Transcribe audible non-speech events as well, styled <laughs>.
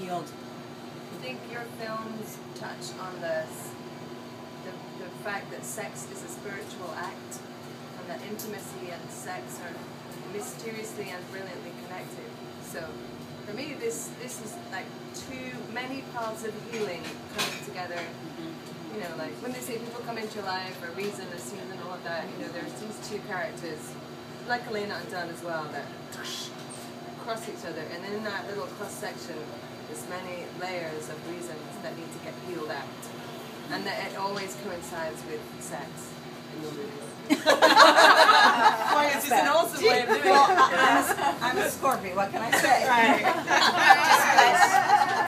healed. I think your films touch on this, the, the fact that sex is a spiritual act and that intimacy and sex are mysteriously and brilliantly connected. So for me, this this is like two many paths of healing coming together. Mm-hmm. You know, like when they say people come into your life for a reason, a and all of that. You know, there's these two characters, like Elena Undone as well, that cross each other, and in that little cross section, there's many layers of reasons that need to get healed out, and that it always coincides with sex in your movies. Boy, <laughs> it's just an awesome way of doing it. I- I'm a, I'm a Scorpio. What can I say? Right. Just, <laughs>